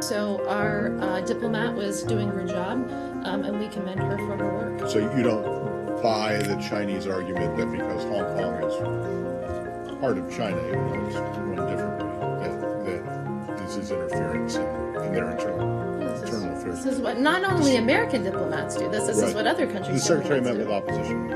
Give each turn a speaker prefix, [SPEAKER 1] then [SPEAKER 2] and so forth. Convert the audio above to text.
[SPEAKER 1] So our uh, diplomat was doing her job, um, and we commend her for her work.
[SPEAKER 2] So you don't buy the Chinese argument that because Hong Kong is part of China, even though it's run differently, that, that this is interference in, in their internal, internal affairs.
[SPEAKER 1] This is what not only American diplomats do. This, this is what other countries.
[SPEAKER 2] The secretary met with opposition